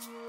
Thank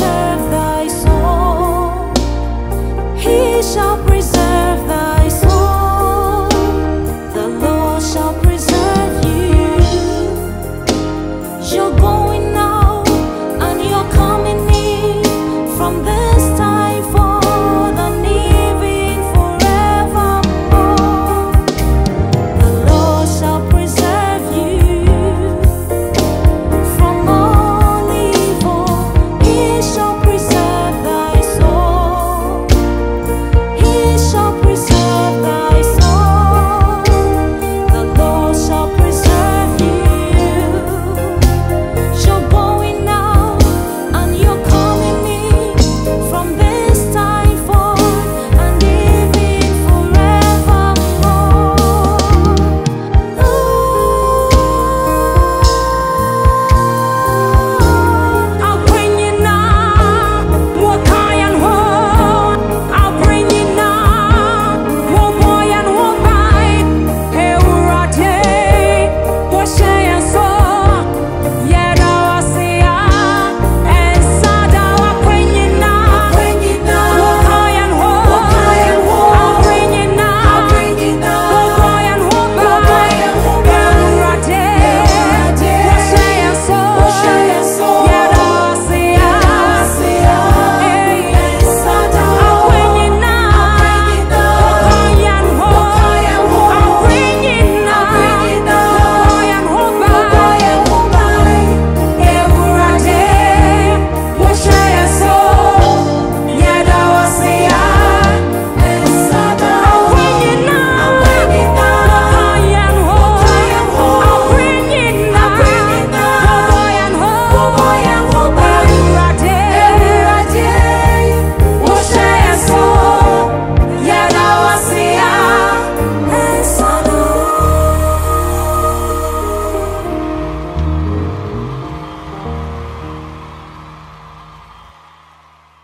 serve the